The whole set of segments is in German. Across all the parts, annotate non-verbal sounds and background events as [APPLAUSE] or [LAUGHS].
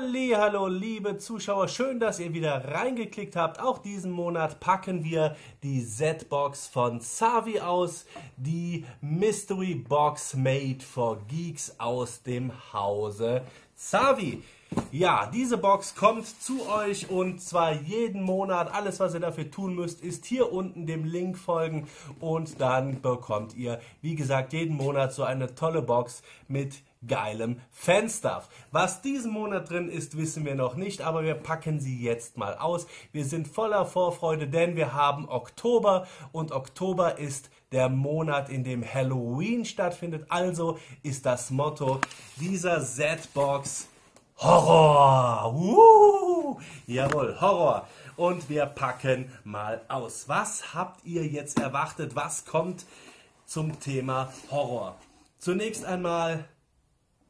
Hallo, liebe Zuschauer, schön, dass ihr wieder reingeklickt habt. Auch diesen Monat packen wir die Z-Box von Savi aus, die Mystery Box Made for Geeks aus dem Hause Savi. Ja, diese Box kommt zu euch und zwar jeden Monat. Alles, was ihr dafür tun müsst, ist hier unten dem Link folgen und dann bekommt ihr, wie gesagt, jeden Monat so eine tolle Box mit geilem Fanstuff. Was diesen Monat drin ist, wissen wir noch nicht, aber wir packen sie jetzt mal aus. Wir sind voller Vorfreude, denn wir haben Oktober und Oktober ist der Monat, in dem Halloween stattfindet. Also ist das Motto dieser Z-Box Horror. Uh, jawohl, Horror. Und wir packen mal aus. Was habt ihr jetzt erwartet? Was kommt zum Thema Horror? Zunächst einmal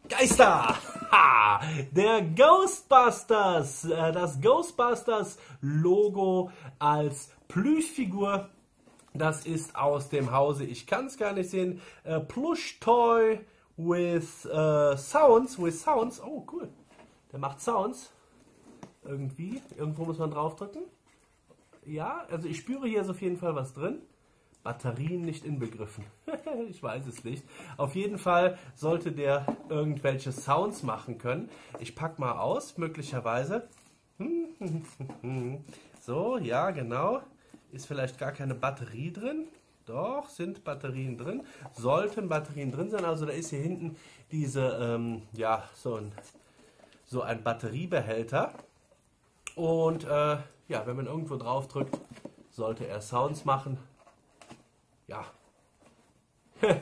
Geister! [LAUGHS] Ha! Der Ghostbusters! Äh, das Ghostbusters Logo als Plüschfigur. Das ist aus dem Hause, ich kann es gar nicht sehen, äh, Plush Toy with uh, Sounds. With Sounds. Oh, cool. Der macht Sounds. Irgendwie. Irgendwo muss man draufdrücken. Ja, also ich spüre hier ist auf jeden Fall was drin. Batterien nicht inbegriffen. [LAUGHS] ich weiß es nicht. Auf jeden Fall sollte der irgendwelche Sounds machen können. Ich pack mal aus, möglicherweise. [LAUGHS] so, ja, genau. Ist vielleicht gar keine Batterie drin. Doch, sind Batterien drin. Sollten Batterien drin sein. Also da ist hier hinten diese, ähm, ja, so ein, so ein Batteriebehälter. Und äh, ja, wenn man irgendwo drauf drückt, sollte er Sounds machen ja, [LAUGHS]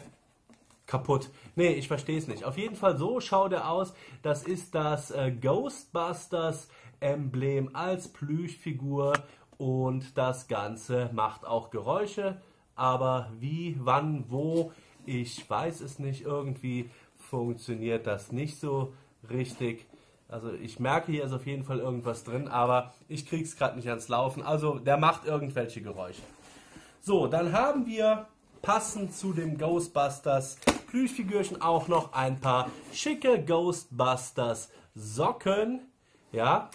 kaputt. Nee, ich verstehe es nicht. Auf jeden Fall so schaut er aus. Das ist das äh, Ghostbusters Emblem als Plüschfigur und das Ganze macht auch Geräusche. Aber wie, wann, wo, ich weiß es nicht. Irgendwie funktioniert das nicht so richtig. Also ich merke, hier ist auf jeden Fall irgendwas drin, aber ich kriege es gerade nicht ans Laufen. Also der macht irgendwelche Geräusche. So, dann haben wir passend zu dem Ghostbusters Plüschfigürchen auch noch ein paar schicke Ghostbusters Socken. Ja,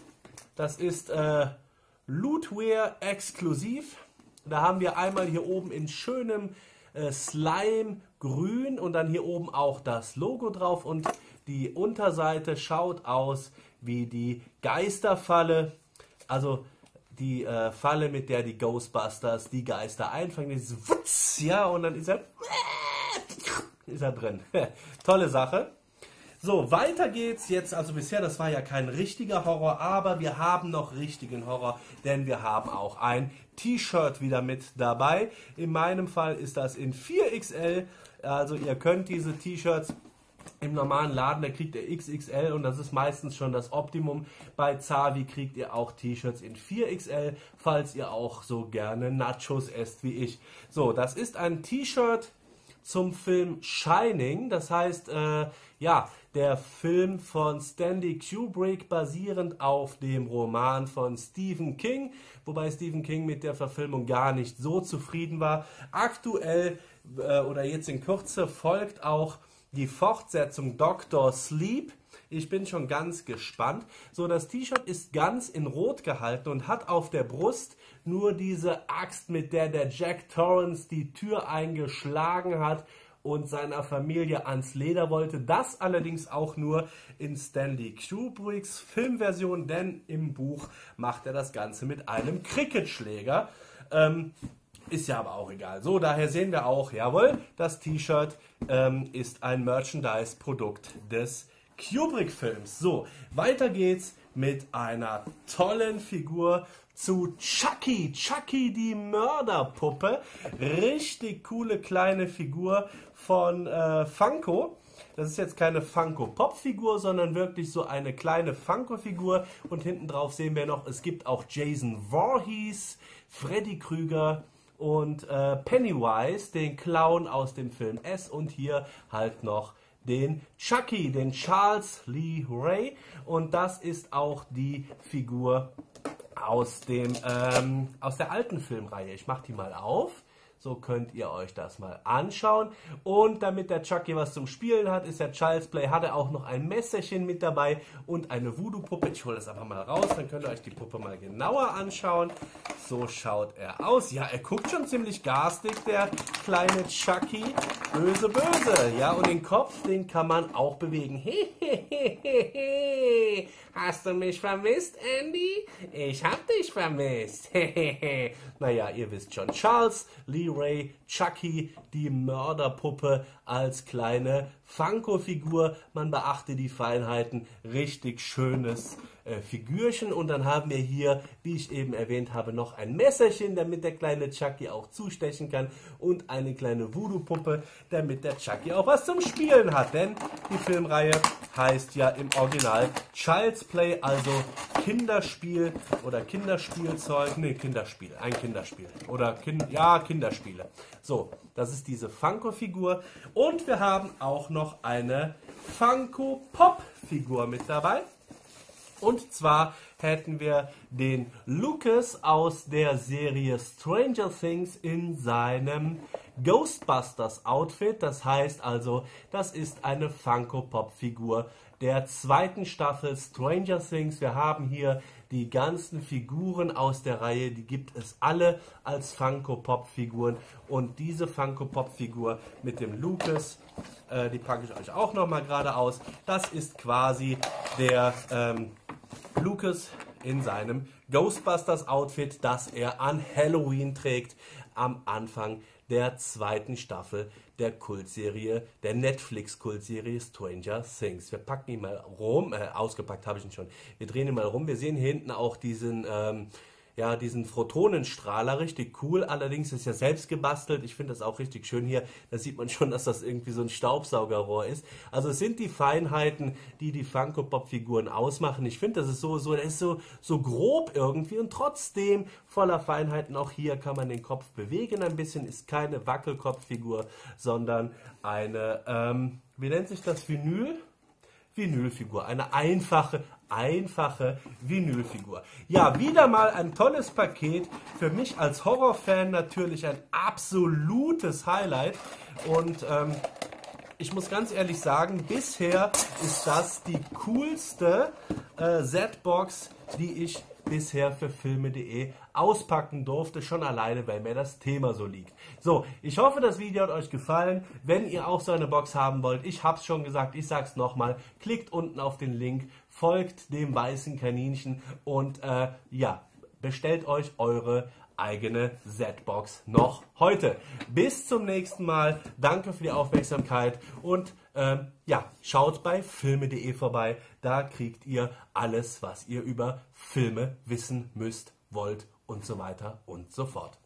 das ist äh, Lootwear exklusiv. Da haben wir einmal hier oben in schönem äh, Slime grün und dann hier oben auch das Logo drauf und die Unterseite schaut aus wie die Geisterfalle. Also die äh, Falle, mit der die Ghostbusters die Geister einfangen. Dieses Wutz, ja, und dann ist er, [LAUGHS] ist er drin. [LAUGHS] Tolle Sache. So, weiter geht's jetzt. Also bisher, das war ja kein richtiger Horror, aber wir haben noch richtigen Horror, denn wir haben auch ein T-Shirt wieder mit dabei. In meinem Fall ist das in 4XL. Also ihr könnt diese T-Shirts im normalen Laden, da kriegt ihr XXL und das ist meistens schon das Optimum. Bei Zavi kriegt ihr auch T-Shirts in 4XL, falls ihr auch so gerne Nachos esst wie ich. So, das ist ein T-Shirt zum Film Shining. Das heißt, äh, ja, der Film von Stanley Kubrick basierend auf dem Roman von Stephen King, wobei Stephen King mit der Verfilmung gar nicht so zufrieden war. Aktuell äh, oder jetzt in Kürze folgt auch die Fortsetzung Dr. Sleep. Ich bin schon ganz gespannt. So, das T-Shirt ist ganz in Rot gehalten und hat auf der Brust nur diese Axt, mit der der Jack Torrance die Tür eingeschlagen hat und seiner Familie ans Leder wollte. Das allerdings auch nur in Stanley Kubricks Filmversion, denn im Buch macht er das Ganze mit einem Cricketschläger. Ähm, ist ja aber auch egal. So, daher sehen wir auch, jawohl, das T-Shirt ähm, ist ein Merchandise-Produkt des Kubrick-Films. So, weiter geht's mit einer tollen Figur zu Chucky. Chucky, die Mörderpuppe. Richtig coole kleine Figur von äh, Funko. Das ist jetzt keine Funko-Pop-Figur, sondern wirklich so eine kleine Funko-Figur. Und hinten drauf sehen wir noch, es gibt auch Jason Voorhees, Freddy Krüger, und äh, Pennywise, den Clown aus dem Film S und hier halt noch den Chucky, den Charles Lee Ray und das ist auch die Figur aus dem ähm, aus der alten Filmreihe. Ich mache die mal auf. So könnt ihr euch das mal anschauen. Und damit der Chucky was zum Spielen hat, ist der Child's Play, hat er auch noch ein Messerchen mit dabei und eine Voodoo-Puppe. Ich hole das einfach mal raus, dann könnt ihr euch die Puppe mal genauer anschauen. So schaut er aus. Ja, er guckt schon ziemlich garstig, der kleine Chucky. Böse, böse. Ja, und den Kopf, den kann man auch bewegen. Hehehehe. Hast du mich vermisst, Andy? Ich hab dich vermisst. [LAUGHS] naja, ihr wisst schon. Charles Lee Ray, Chucky, die Mörderpuppe als kleine Funko-Figur. Man beachte die Feinheiten. Richtig schönes äh, Figürchen. Und dann haben wir hier, wie ich eben erwähnt habe, noch ein Messerchen, damit der kleine Chucky auch zustechen kann. Und eine kleine Voodoo-Puppe, damit der Chucky auch was zum Spielen hat. Denn die Filmreihe heißt ja im Original Child's Play, also Kinderspiel oder Kinderspielzeug. Ne, Kinderspiel, ein Kinderspiel. Oder kind, ja, Kinderspiele. So, das ist diese Funko-Figur. Und wir haben auch noch eine Funko-Pop-Figur mit dabei. Und zwar hätten wir den Lucas aus der Serie Stranger Things in seinem Ghostbusters Outfit. Das heißt also, das ist eine Funko Pop Figur der zweiten Staffel Stranger Things. Wir haben hier die ganzen Figuren aus der Reihe, die gibt es alle als Funko Pop Figuren und diese Funko Pop Figur mit dem Lucas, äh, die packe ich euch auch noch mal gerade aus. Das ist quasi der ähm, Lucas in seinem Ghostbusters-Outfit, das er an Halloween trägt, am Anfang der zweiten Staffel der Kultserie, der Netflix-Kultserie Stranger Things. Wir packen ihn mal rum, äh, ausgepackt habe ich ihn schon. Wir drehen ihn mal rum. Wir sehen hinten auch diesen ähm, ja, diesen Photonenstrahler, richtig cool. Allerdings ist ja selbst gebastelt. Ich finde das auch richtig schön hier. Da sieht man schon, dass das irgendwie so ein Staubsaugerrohr ist. Also es sind die Feinheiten, die die Funko Pop Figuren ausmachen. Ich finde, das ist so, so, das ist so, so grob irgendwie und trotzdem voller Feinheiten. Auch hier kann man den Kopf bewegen ein bisschen. Ist keine Wackelkopffigur, sondern eine, ähm, wie nennt sich das? Vinyl? Vinylfigur. Eine einfache, einfache Vinylfigur. Ja, wieder mal ein tolles Paket. Für mich als Horrorfan natürlich ein absolutes Highlight. Und ähm, ich muss ganz ehrlich sagen, bisher ist das die coolste äh, Z-Box, die ich bisher für Filme.de auspacken durfte, schon alleine, weil mir das Thema so liegt. So, ich hoffe, das Video hat euch gefallen. Wenn ihr auch so eine Box haben wollt, ich habe es schon gesagt, ich sage es nochmal, klickt unten auf den Link, folgt dem weißen Kaninchen und äh, ja, bestellt euch eure eigene Z-Box noch heute. Bis zum nächsten Mal. Danke für die Aufmerksamkeit und ähm, ja, schaut bei filme.de vorbei. Da kriegt ihr alles, was ihr über Filme wissen müsst, wollt und so weiter und so fort.